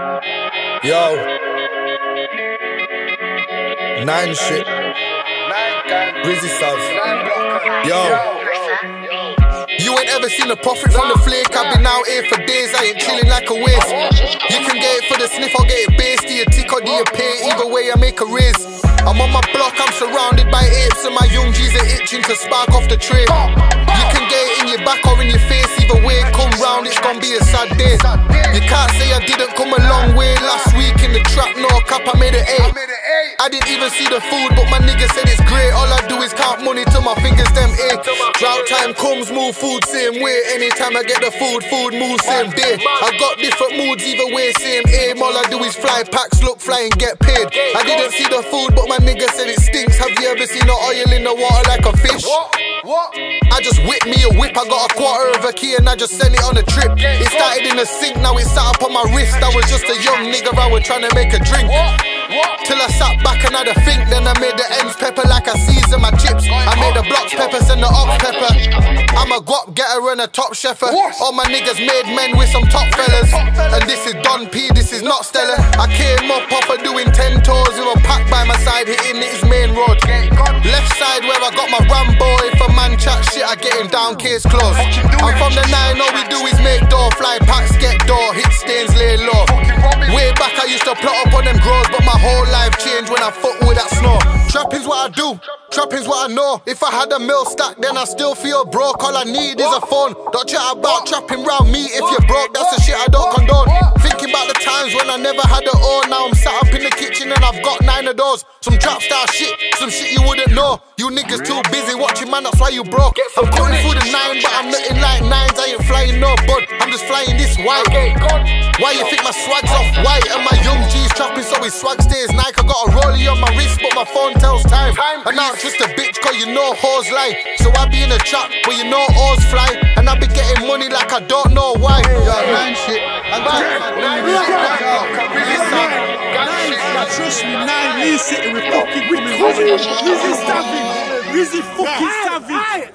Yo. Nine shit. Brizzy South. Yo. You ain't ever seen a profit from the flick. I've been out here for days, I ain't chilling like a waste. You can get it for the sniff, I'll get it based. Do you tick or do you pay? Either way, I make a riz. I'm on my block, I'm surrounded by apes, and my young G's are itching to spark off the tray. It's gonna be a sad day. You can't say I didn't come a long way last week in the trap, no cap, I made it eight. I didn't even see the food, but my nigga said it's great. All I do is count money till my fingers them ache. Drought time comes, move food same way. Anytime I get the food, food moves same day. I got different moods either way, same aim. All I do is fly packs, look, fly and get paid. I didn't see the food, but my nigga said it stinks. Have you ever seen the oil in the water like a fish? I just whipped me a whip, I got a quarter of a key and I just sent it on a trip. It started in the sink, now it's sat up on my wrist. I was just a young nigga, I was trying to make a drink. Till I sat back and had a think, then I made the ends pepper like I season my chips. I made the blocks peppers and the ox pepper. I'm a guap getter and a top chefer. All my niggas made men with some top fellas. And this is Dom P, this is not Stella. I came up off of doing 10 tours with a pack by my side, hitting his main road. Shit, I get him down, case closed. I'm from the nine, all we do is make door, fly packs, get door, hit stains, lay low. Way back, I used to plot up on them grows, but my whole life changed when I fuck with that snow. Trapping's what I do, trapping's what I know. If I had a mill stack, then I still feel broke. All I need is a phone. Don't chat about trapping round me if you're broke, that's the shit I don't nine of those. Some trap style shit, some shit you wouldn't know. You niggas too busy watching, man, that's why you broke. I'm cutting through the nine, but I'm nothing like nines. I ain't flying no bud, I'm just flying this white. Why you think my swag's off white and my young G's trapping so his swag stays Nike? I got a rollie on my wrist, but my phone tells time. And now it's just a bitch, cause you know hoes lie. So I be in a trap where you know hoes fly. And I be getting money like I don't Trust me, nine Lee City, we're fucking coming. Rizzy Savage, Rizzy fucking Savage.